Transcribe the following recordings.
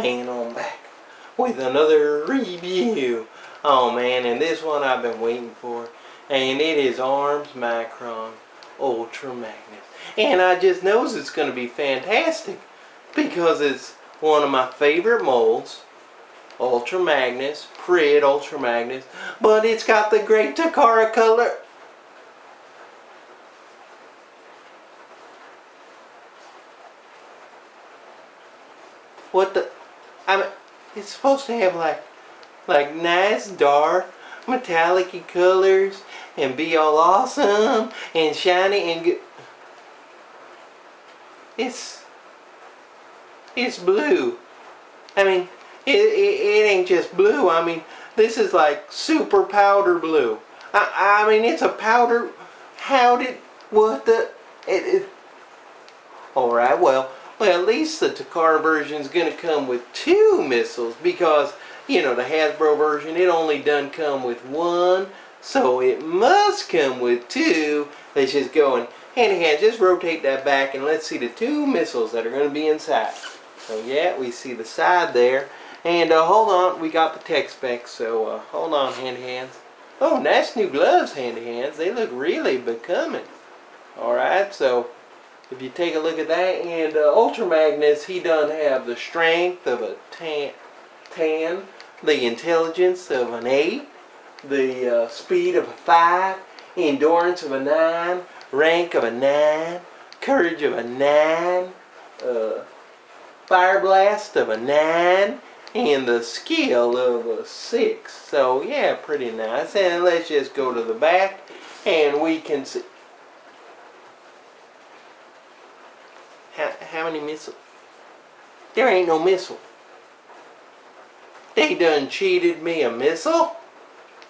hanging on back with another review. Oh man, and this one I've been waiting for, and it is Arms Micron Ultra Magnus. And I just knows it's going to be fantastic because it's one of my favorite molds, Ultra Magnus, Prid Ultra Magnus, but it's got the great Takara color. What the? I mean, it's supposed to have like, like nice dark metallic colors and be all awesome and shiny and good. It's, it's blue. I mean, it, it, it ain't just blue. I mean, this is like super powder blue. I, I mean, it's a powder. How did, what the, it, it Alright, well, well, at least the Takara version is going to come with two missiles because, you know, the Hasbro version, it only done come with one. So it must come with two. Let's just go and hand in hand, just rotate that back and let's see the two missiles that are going to be inside. So yeah, we see the side there. And uh, hold on, we got the tech specs, so uh, hold on, hand hands. Oh, nice new gloves, hand hands. They look really becoming. Alright, so if you take a look at that, and uh, he doesn't have the strength of a tan, tan the intelligence of an 8, the uh, speed of a 5, endurance of a 9, rank of a 9, courage of a 9, uh, fire blast of a 9, and the skill of a 6. So yeah, pretty nice. And let's just go to the back and we can see. How, many missiles? There ain't no missile. They done cheated me a missile?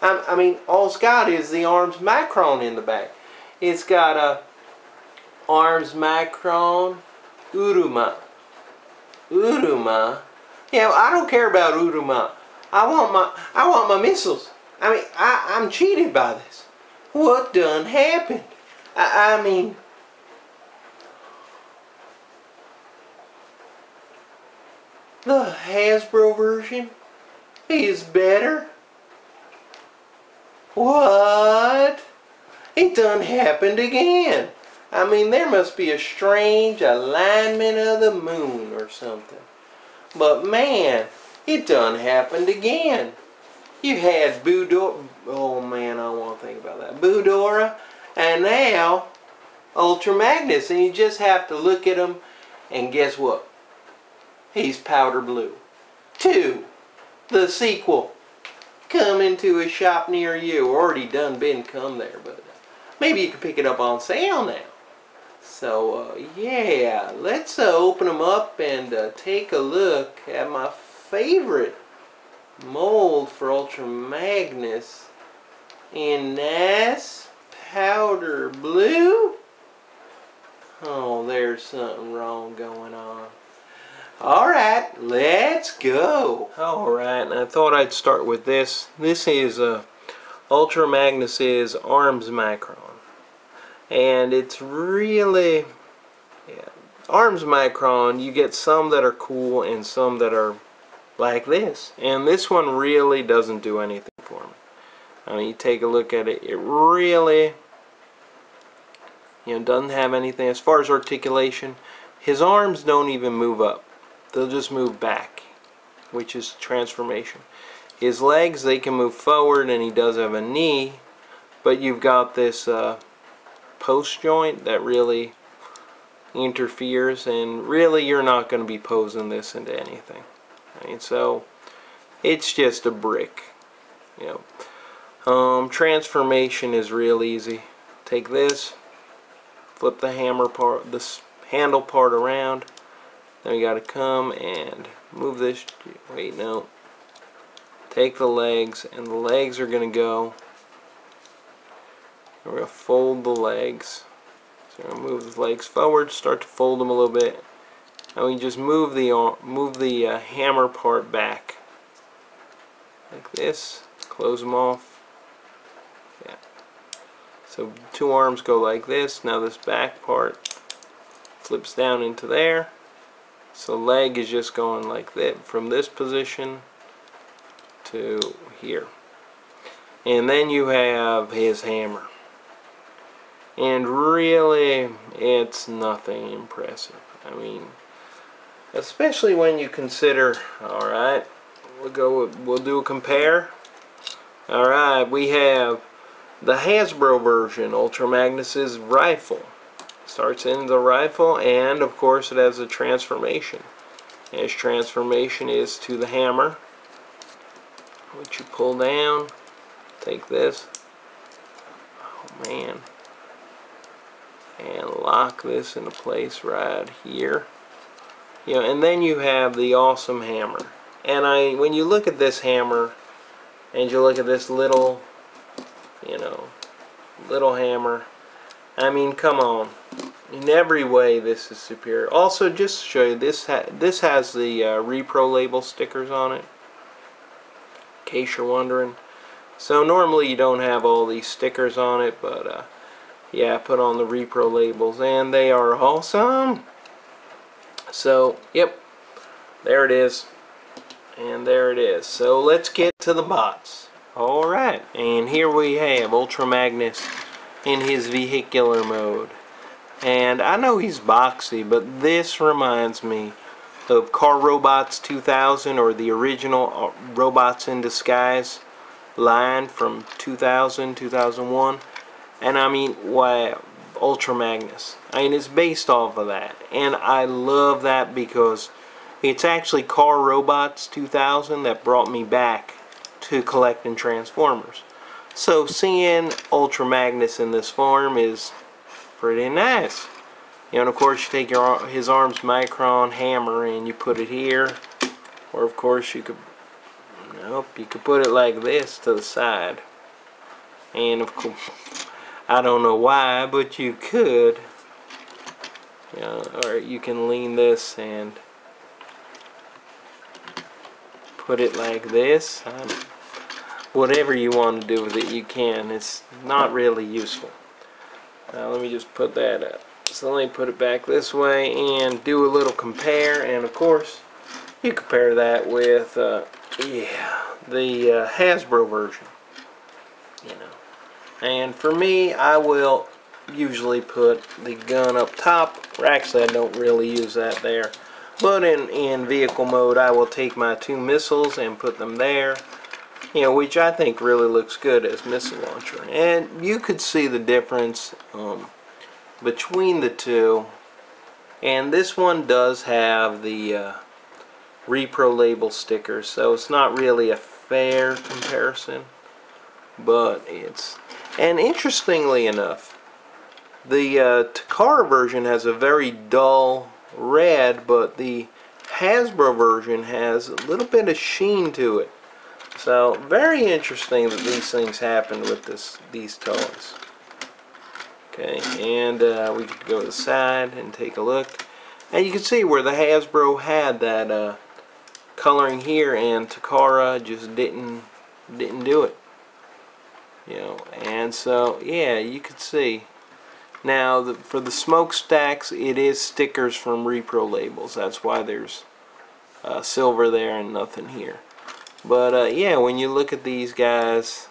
I, I mean, all it's got is the arms Micron in the back. It's got a arms Micron Uruma. Uruma? Yeah, I don't care about Uruma. I want my I want my missiles. I mean, I, I'm cheated by this. What done happened? I, I mean, the Hasbro version is better? What? It done happened again. I mean, there must be a strange alignment of the moon or something. But man, it done happened again. You had Budora, oh man, I want to think about that. Budora, and now Ultra Magnus, and you just have to look at them and guess what? He's powder blue. Two, the sequel, Come into a shop near you. Already done been come there, but maybe you can pick it up on sale now. So, uh, yeah, let's uh, open them up and uh, take a look at my favorite mold for Ultra Magnus in nice powder blue. Oh, there's something wrong going on. Alright, let's go. Alright, I thought I'd start with this. This is uh, Ultra Magnus's Arms Micron. And it's really, yeah, Arms Micron, you get some that are cool and some that are like this. And this one really doesn't do anything for me. I mean, you take a look at it, it really, you know, doesn't have anything. As far as articulation, his arms don't even move up they'll just move back which is transformation. His legs they can move forward and he does have a knee but you've got this uh, post joint that really interferes and really you're not going to be posing this into anything right? so it's just a brick you know. Um, transformation is real easy. Take this flip the hammer part this handle part around then we got to come and move this. Wait, no. Take the legs, and the legs are to go. We're to fold the legs. So we're to move the legs forward, start to fold them a little bit. And we just move the move the uh, hammer part back. Like this. Close them off. Yeah. So two arms go like this. Now this back part flips down into there So leg is just going like that from this position to here. And then you have his hammer. And really, it's nothing impressive. I mean, especially when you consider, alright, we'll go, we'll do a compare. Alright, we have the Hasbro version, Ultra Magnus's rifle. Starts in the rifle, and of course it has a transformation. His transformation is to the hammer, which you pull down, take this, oh man, and lock this into place right here. You know, and then you have the awesome hammer. And I, when you look at this hammer, and you look at this little, you know, little hammer, I mean, come on. In every way, this is superior. Also, just to show you, this ha this has the uh, repro label stickers on it. In case you're wondering. So normally you don't have all these stickers on it, but uh, yeah, put on the repro labels, and they are awesome. So, yep, there it is. And there it is. So let's get to the bots. Alright, and here we have Ultra Magnus in his vehicular mode. And I know he's boxy, but this reminds me of Car Robots 2000 or the original uh, Robots in Disguise line from 2000, 2001. And I mean, wow, Ultra Magnus. I mean, it's based off of that. And I love that because it's actually Car Robots 2000 that brought me back to collecting Transformers. So seeing Ultra Magnus in this form is pretty nice. You know, and of course you take your his arm's micron hammer and you put it here. Or of course you could, nope, you could put it like this to the side. And of course, I don't know why, but you could. You know, or you can lean this and put it like this. Whatever you want to do with it you can it's not really useful now let me just put that up. So let me put it back this way and do a little compare. And of course you compare that with uh, yeah the uh, Hasbro version you know. And for me I will usually put the gun up top. Or actually I don't really use that there. But in in vehicle mode I will take my two missiles and put them there you know, which I think really looks good as missile launcher. And you could see the difference um, between the two. And this one does have the uh, repro label sticker, so it's not really a fair comparison. But it's, and interestingly enough, the uh, Takara version has a very dull red, but the Hasbro version has a little bit of sheen to it. So very interesting that these things happen with this these toys. Okay, and uh, we could go to the side and take a look. And you can see where the Hasbro had that uh, coloring here and Takara just didn't didn't do it. You know, and so yeah, you could see. Now the, for the smokestacks, it is stickers from repro labels. That's why there's uh, silver there and nothing here. But uh, yeah, when you look at these guys,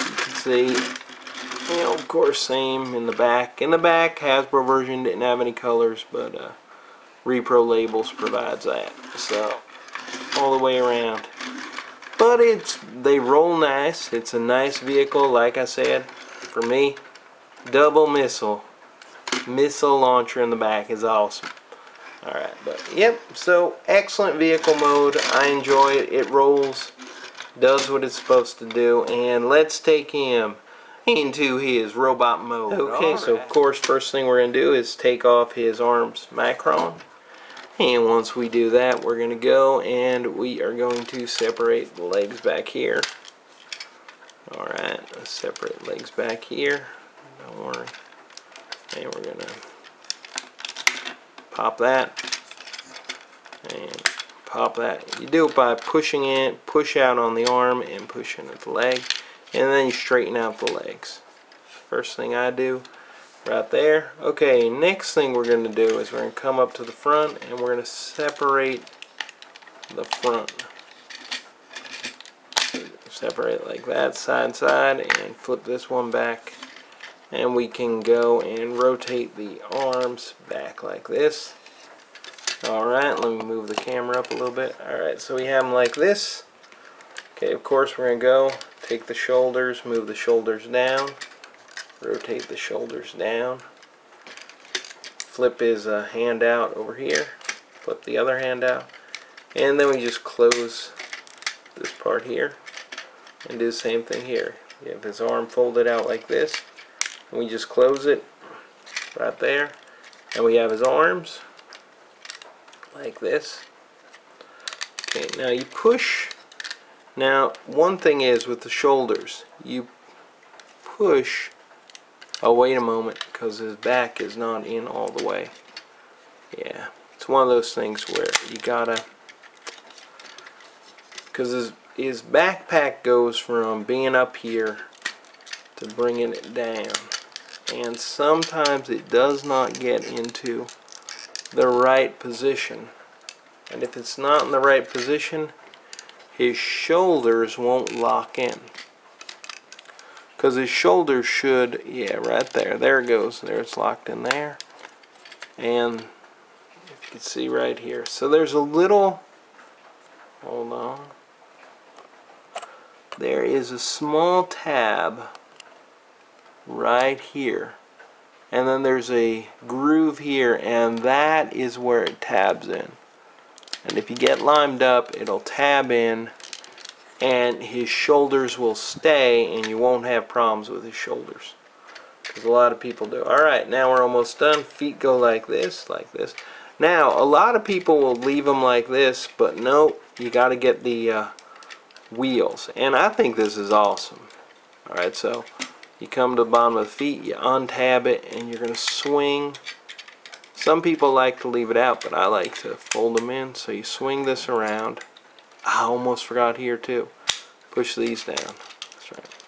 you can see, you know, of course, same in the back. In the back, Hasbro version didn't have any colors, but uh, Repro Labels provides that. So, all the way around. But it's they roll nice. It's a nice vehicle, like I said. For me, double missile. Missile launcher in the back is awesome. Alright, but yep, so excellent vehicle mode. I enjoy it. It rolls, does what it's supposed to do, and let's take him into his robot mode. Okay, right. so of course, first thing we're going to do is take off his arms micron. And once we do that, we're going to go and we are going to separate the legs back here. Alright, let's separate legs back here. Don't worry. And we're going to pop that and pop that you do it by pushing it push out on the arm and pushing at the leg and then you straighten out the legs first thing I do right there. Okay, next thing we're going to do is we're going to come up to the front and we're going to separate the front. Separate like that, side side, and flip this one back. And we can go and rotate the arms back like this. Alright, let me move the camera up a little bit. Alright, so we have them like this. Okay, of course we're to go take the shoulders, move the shoulders down rotate the shoulders down flip his uh, hand out over here flip the other hand out and then we just close this part here and do the same thing here you have his arm folded out like this and we just close it right there and we have his arms like this okay now you push now one thing is with the shoulders you push Oh, wait a moment, because his back is not in all the way. Yeah, it's one of those things where you gotta, because his, his backpack goes from being up here to bringing it down. And sometimes it does not get into the right position. And if it's not in the right position, his shoulders won't lock in. Because his shoulders should yeah right there. There it goes. There it's locked in there. And if you can see right here. So there's a little hold on. There is a small tab right here. And then there's a groove here and that is where it tabs in. And if you get limed up it'll tab in and his shoulders will stay and you won't have problems with his shoulders. Because a lot of people do. Alright now we're almost done. Feet go like this like this. Now a lot of people will leave them like this but no you got to get the uh, wheels. And I think this is awesome. Alright so you come to the bottom of the feet you untab it and you're gonna swing some people like to leave it out but I like to fold them in so you swing this around I almost forgot here too. Push these down. That's right.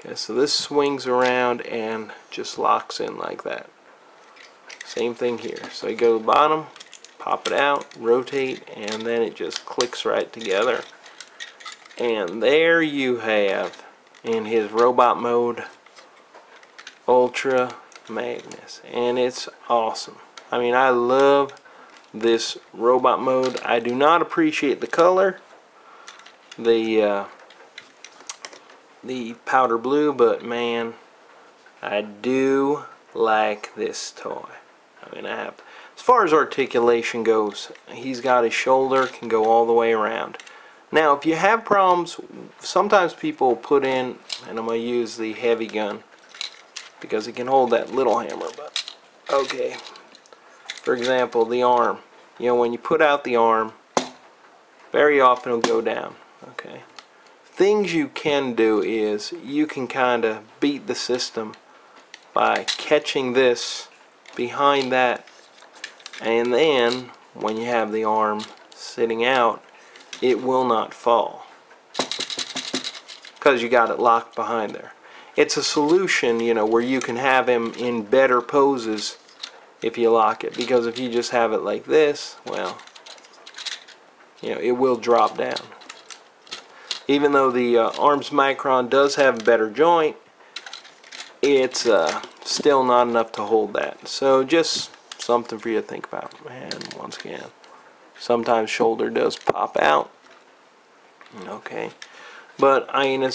Okay, so this swings around and just locks in like that. Same thing here. So you go to the bottom, pop it out, rotate, and then it just clicks right together. And there you have, in his robot mode, Ultra Magnus. And it's awesome. I mean, I love this robot mode. I do not appreciate the color, the uh, the powder blue, but man, I do like this toy. I mean, I have, as far as articulation goes, he's got his shoulder, can go all the way around. Now, if you have problems, sometimes people put in, and I'm going to use the heavy gun, because it can hold that little hammer, but, okay, for example, the arm. You know, when you put out the arm, very often it'll go down. Okay. Things you can do is you can kind of beat the system by catching this behind that and then when you have the arm sitting out it will not fall. Because you got it locked behind there. It's a solution you know where you can have him in better poses if you lock it. Because if you just have it like this well you know it will drop down. Even though the uh, arms micron does have a better joint it's uh, still not enough to hold that. So just something for you to think about. And once again sometimes shoulder does pop out okay but I mean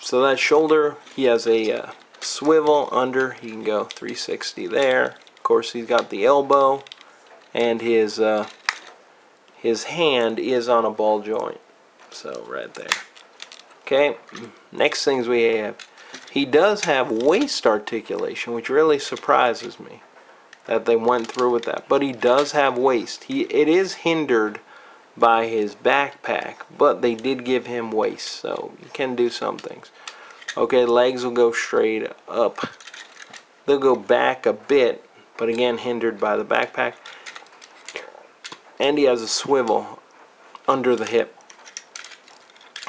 so that shoulder he has a uh, swivel under he can go 360 there Of course, he's got the elbow, and his uh, his hand is on a ball joint. So right there. Okay. Next things we have. He does have waist articulation, which really surprises me that they went through with that. But he does have waist. He it is hindered by his backpack, but they did give him waist, so you can do some things. Okay, legs will go straight up. They'll go back a bit, but again hindered by the backpack. And he has a swivel under the hip.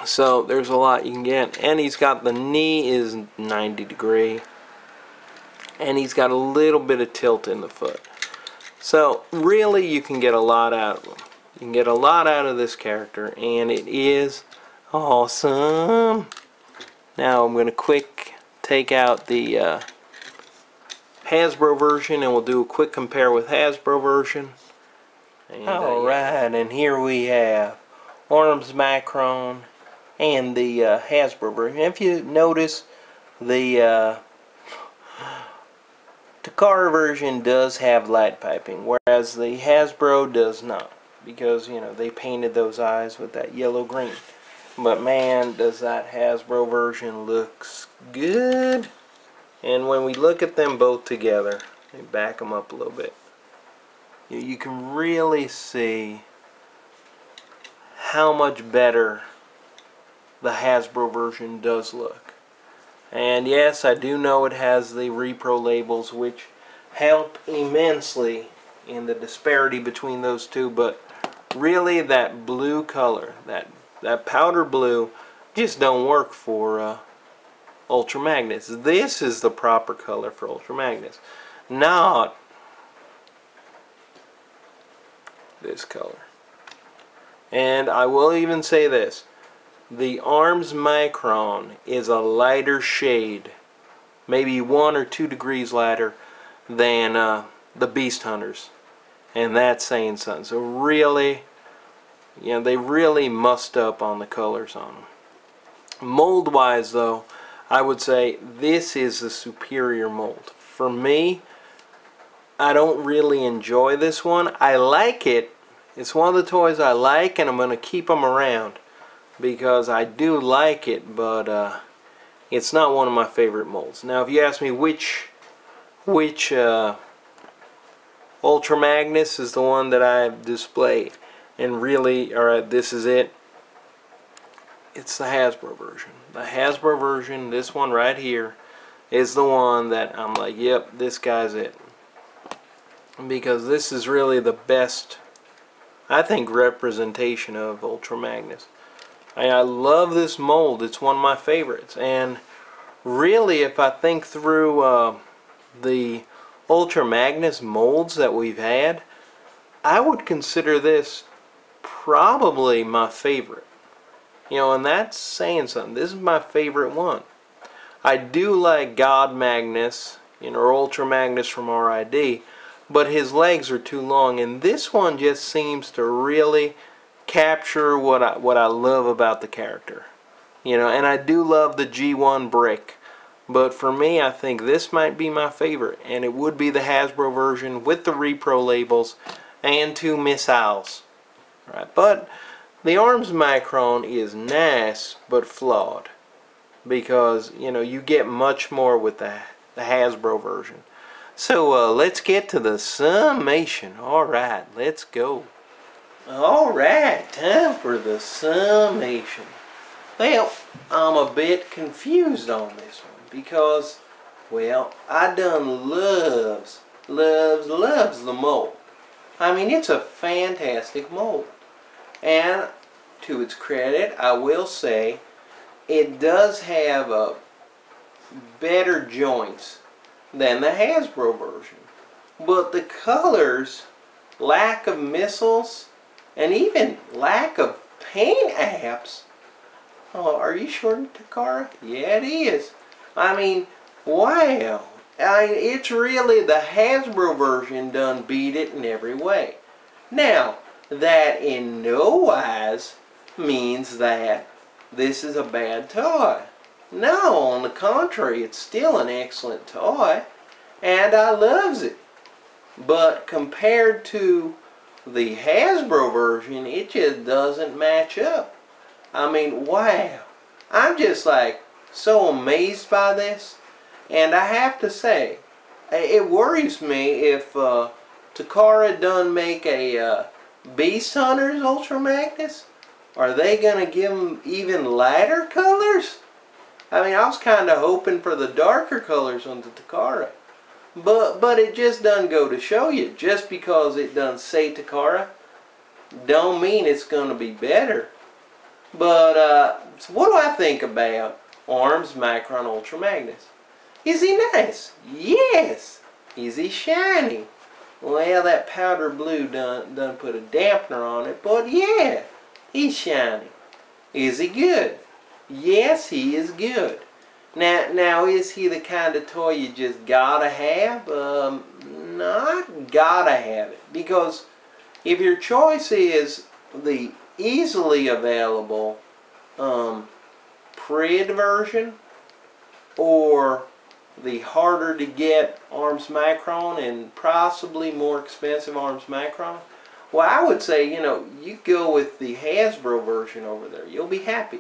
So there's a lot you can get. And he's got the knee is 90 degree. And he's got a little bit of tilt in the foot. So really you can get a lot out of him. You can get a lot out of this character and it is awesome. Now I'm going to quick take out the uh, Hasbro version and we'll do a quick compare with Hasbro version. Alright, uh, and here we have Arms Micron and the uh, Hasbro version. If you notice, the uh, Takara version does have light piping, whereas the Hasbro does not. Because, you know, they painted those eyes with that yellow-green. But man, does that Hasbro version looks good. And when we look at them both together, let me back them up a little bit. You, you can really see how much better the Hasbro version does look. And yes, I do know it has the repro labels, which help immensely in the disparity between those two, but really that blue color, that that powder blue, just don't work for uh. This is the proper color for Ultra Magnus, not this color. And I will even say this, the arms micron is a lighter shade, maybe one or two degrees lighter than uh, the Beast Hunters. And that's saying something. So really, you know, they really mussed up on the colors on them. Mold wise though, I would say this is the superior mold. For me, I don't really enjoy this one. I like it. It's one of the toys I like and I'm going to keep them around because I do like it, but uh, it's not one of my favorite molds. Now, if you ask me which which uh, Ultra Magnus is the one that I display, and really, alright, this is it. It's the Hasbro version. The Hasbro version, this one right here, is the one that I'm like, yep, this guy's it. Because this is really the best, I think, representation of Ultra Magnus. I love this mold. It's one of my favorites. And really, if I think through uh, the Ultra Magnus molds that we've had, I would consider this probably my favorite. You know, and that's saying something. This is my favorite one. I do like God Magnus, you know, Ultra Magnus from RID, but his legs are too long, and this one just seems to really capture what I what I love about the character. You know, and I do love the G1 brick. But for me, I think this might be my favorite, and it would be the Hasbro version with the repro labels and two missiles. Right, but the arms Micron is nice but flawed because you know you get much more with the the Hasbro version. So uh, let's get to the summation. All right, let's go. Alright, time for the summation. Well, I'm a bit confused on this one because, well, I done loves, loves, loves the mold. I mean, it's a fantastic mold. And to its credit, I will say, it does have a better joints than the Hasbro version. But the colors, lack of missiles, and even lack of paint apps. Oh, are you sure, Takara? Yeah, it is. I mean, wow. I it's really the Hasbro version done beat it in every way. Now, that in no wise means that this is a bad toy. No, on the contrary, it's still an excellent toy, and I loves it. But compared to the Hasbro version, it just doesn't match up. I mean, wow. I'm just like so amazed by this. And I have to say, it worries me if uh, Takara done make a uh, Beast Hunters Ultra Magnus. Are they going to give them even lighter colors? I mean, I was kind of hoping for the darker colors on the Takara. But but it just doesn't go to show you. Just because it doesn't say Takara, don't mean it's going to be better. But uh, so what do I think about ARMS Micron Ultra Magnus? Is he nice? Yes. Is he shiny? Well, that powder blue done, done put a dampener on it, but yeah, he's shiny. Is he good? Yes, he is good. Now, now is he the kind of toy you just gotta have? Um, not gotta have it. Because if your choice is the easily available um, Prid version or the harder to get Arms Micron and possibly more expensive Arms Micron, well, I would say, you know, you go with the Hasbro version over there. You'll be happy.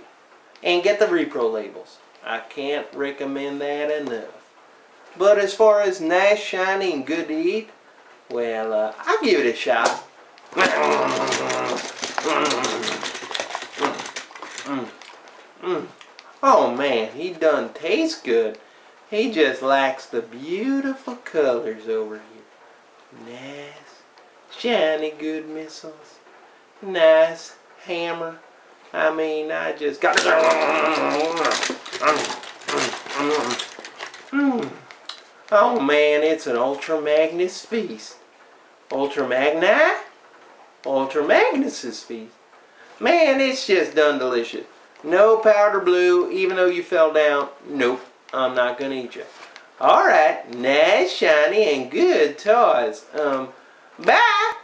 And get the repro labels. I can't recommend that enough. But as far as nice, shiny, and good to eat, well, uh, I'll give it a shot. Oh man, he done taste good. He just lacks the beautiful colors over here. Nice, shiny good missiles. Nice hammer. I mean, I just got. Oh man, it's an Ultra Magnus feast. Ultra Magni? Ultra Magnus's feast. Man, it's just done delicious. No powder blue, even though you fell down. Nope, I'm not gonna eat you. Alright, nice, shiny, and good toys. Um, bye!